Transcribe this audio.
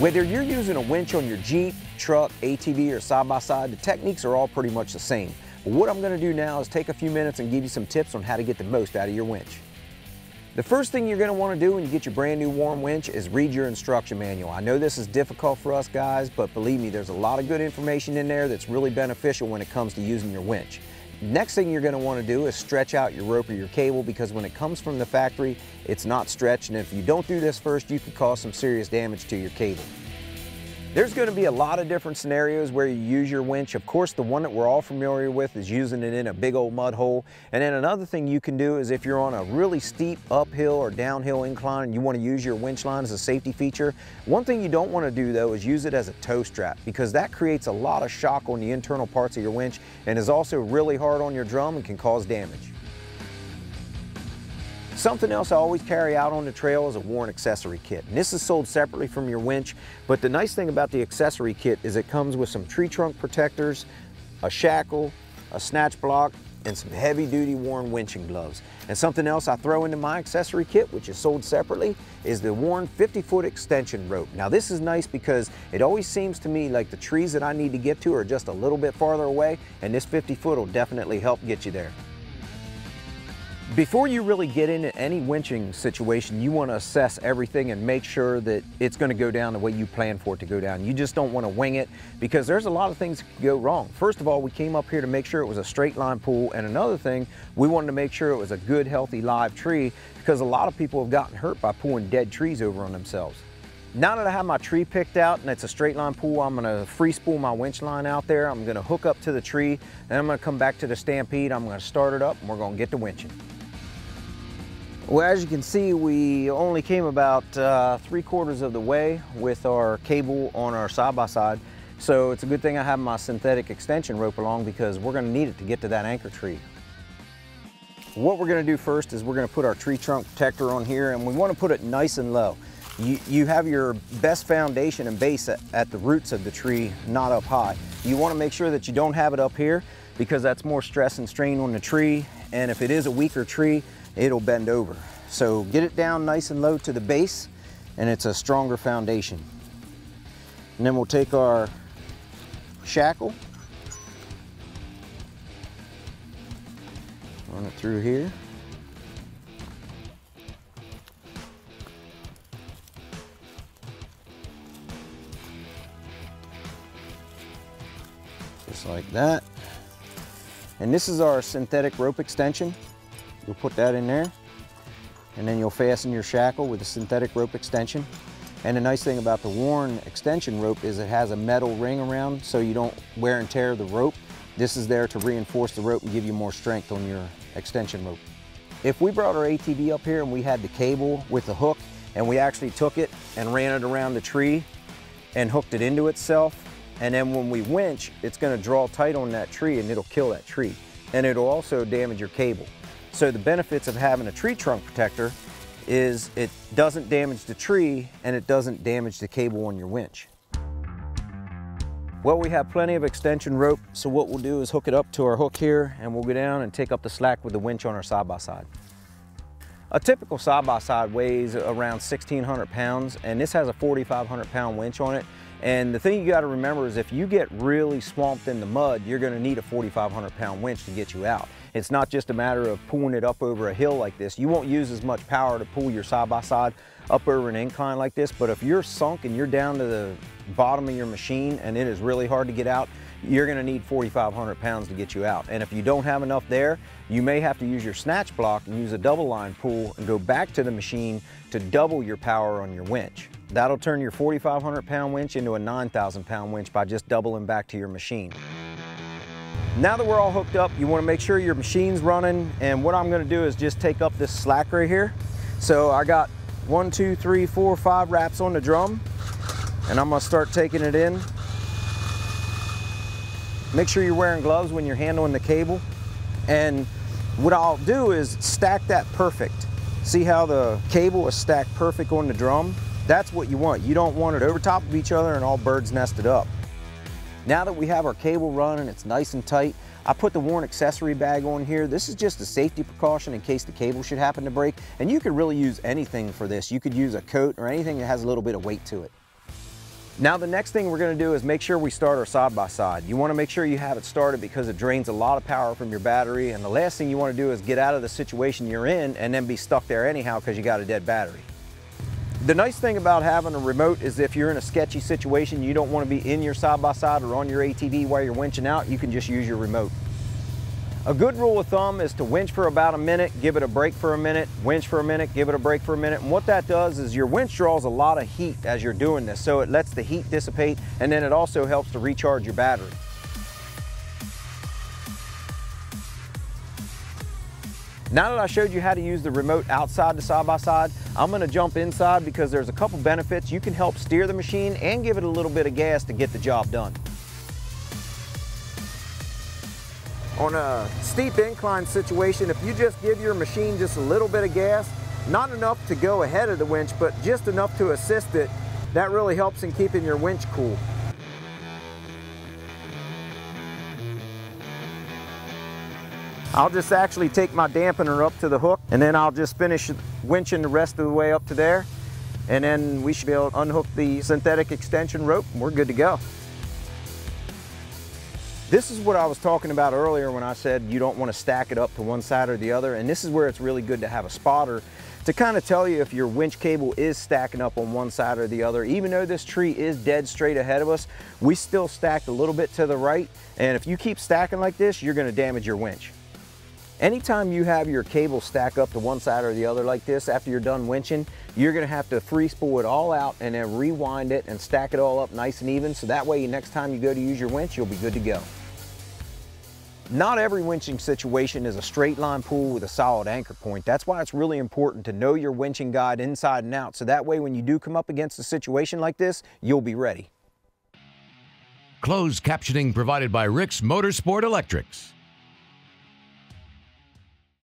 Whether you're using a winch on your Jeep, truck, ATV, or side-by-side, -side, the techniques are all pretty much the same. But what I'm gonna do now is take a few minutes and give you some tips on how to get the most out of your winch. The first thing you're gonna to want to do when you get your brand new Warn winch is read your instruction manual. I know this is difficult for us guys, but believe me, there's a lot of good information in there that's really beneficial when it comes to using your winch. Next thing you're gonna to wanna to do is stretch out your rope or your cable because when it comes from the factory, it's not stretched, and if you don't do this first, you could cause some serious damage to your cable. There's going to be a lot of different scenarios where you use your winch. Of course, the one that we're all familiar with is using it in a big old mud hole. And then another thing you can do is if you're on a really steep uphill or downhill incline and you want to use your winch line as a safety feature, one thing you don't want to do though is use it as a tow strap because that creates a lot of shock on the internal parts of your winch and is also really hard on your drum and can cause damage. Something else I always carry out on the trail is a Warn accessory kit. And this is sold separately from your winch, but the nice thing about the accessory kit is it comes with some tree trunk protectors, a shackle, a snatch block, and some heavy duty Warn winching gloves. And something else I throw into my accessory kit, which is sold separately, is the Warn 50 foot extension rope. Now this is nice because it always seems to me like the trees that I need to get to are just a little bit farther away, and this 50 foot will definitely help get you there. Before you really get into any winching situation, you want to assess everything and make sure that it's going to go down the way you plan for it to go down. You just don't want to wing it because there's a lot of things that could go wrong. First of all, we came up here to make sure it was a straight line pull and another thing, we wanted to make sure it was a good, healthy, live tree because a lot of people have gotten hurt by pulling dead trees over on themselves. Now that I have my tree picked out and it's a straight line pull, I'm gonna free spool my winch line out there. I'm gonna hook up to the tree, then I'm gonna come back to the Stampede, I'm gonna start it up and we're gonna get to winching. Well, as you can see, we only came about uh, three quarters of the way with our cable on our side-by-side. -side. So it's a good thing I have my synthetic extension rope along because we're gonna need it to get to that anchor tree. What we're gonna do first is we're gonna put our tree trunk protector on here and we wanna put it nice and low. You, you have your best foundation and base at, at the roots of the tree, not up high. You wanna make sure that you don't have it up here because that's more stress and strain on the tree. And if it is a weaker tree, it'll bend over. So get it down nice and low to the base and it's a stronger foundation. And then we'll take our shackle, run it through here. Just like that. And this is our synthetic rope extension. You'll put that in there and then you'll fasten your shackle with a synthetic rope extension. And the nice thing about the Warn extension rope is it has a metal ring around so you don't wear and tear the rope. This is there to reinforce the rope and give you more strength on your extension rope. If we brought our ATV up here and we had the cable with the hook and we actually took it and ran it around the tree and hooked it into itself, and then when we winch, it's gonna draw tight on that tree and it'll kill that tree. And it'll also damage your cable. So the benefits of having a tree trunk protector is it doesn't damage the tree and it doesn't damage the cable on your winch. Well, we have plenty of extension rope, so what we'll do is hook it up to our hook here and we'll go down and take up the slack with the winch on our side-by-side. -side. A typical side-by-side -side weighs around 1,600 pounds and this has a 4,500 pound winch on it. And the thing you gotta remember is if you get really swamped in the mud, you're gonna need a 4,500 pound winch to get you out. It's not just a matter of pulling it up over a hill like this. You won't use as much power to pull your side-by-side -side up over an incline like this, but if you're sunk and you're down to the bottom of your machine and it is really hard to get out, you're gonna need 4,500 pounds to get you out. And if you don't have enough there, you may have to use your snatch block and use a double line pull and go back to the machine to double your power on your winch. That'll turn your 4,500 pound winch into a 9,000 pound winch by just doubling back to your machine. Now that we're all hooked up, you wanna make sure your machine's running, and what I'm gonna do is just take up this slack right here. So I got one, two, three, four, five wraps on the drum, and I'm gonna start taking it in. Make sure you're wearing gloves when you're handling the cable. And what I'll do is stack that perfect. See how the cable is stacked perfect on the drum? That's what you want. You don't want it over top of each other and all birds nested up. Now that we have our cable running, it's nice and tight, I put the Warn accessory bag on here. This is just a safety precaution in case the cable should happen to break. And you could really use anything for this. You could use a coat or anything that has a little bit of weight to it. Now the next thing we're going to do is make sure we start our side-by-side. -side. You want to make sure you have it started because it drains a lot of power from your battery and the last thing you want to do is get out of the situation you're in and then be stuck there anyhow because you got a dead battery. The nice thing about having a remote is if you're in a sketchy situation, you don't want to be in your side-by-side -side or on your ATV while you're winching out, you can just use your remote. A good rule of thumb is to winch for about a minute, give it a break for a minute, winch for a minute, give it a break for a minute. And what that does is your winch draws a lot of heat as you're doing this. So it lets the heat dissipate and then it also helps to recharge your battery. Now that I showed you how to use the remote outside the side-by-side, -side, I'm gonna jump inside because there's a couple benefits. You can help steer the machine and give it a little bit of gas to get the job done. On a steep incline situation, if you just give your machine just a little bit of gas, not enough to go ahead of the winch, but just enough to assist it, that really helps in keeping your winch cool. I'll just actually take my dampener up to the hook and then I'll just finish winching the rest of the way up to there. And then we should be able to unhook the synthetic extension rope and we're good to go. This is what I was talking about earlier when I said you don't want to stack it up to one side or the other. And this is where it's really good to have a spotter to kind of tell you if your winch cable is stacking up on one side or the other. Even though this tree is dead straight ahead of us, we still stacked a little bit to the right. And if you keep stacking like this, you're going to damage your winch. Anytime you have your cable stack up to one side or the other like this after you're done winching, you're gonna have to free spool it all out and then rewind it and stack it all up nice and even so that way next time you go to use your winch, you'll be good to go. Not every winching situation is a straight line pull with a solid anchor point. That's why it's really important to know your winching guide inside and out so that way when you do come up against a situation like this, you'll be ready. Closed captioning provided by Rick's Motorsport Electrics.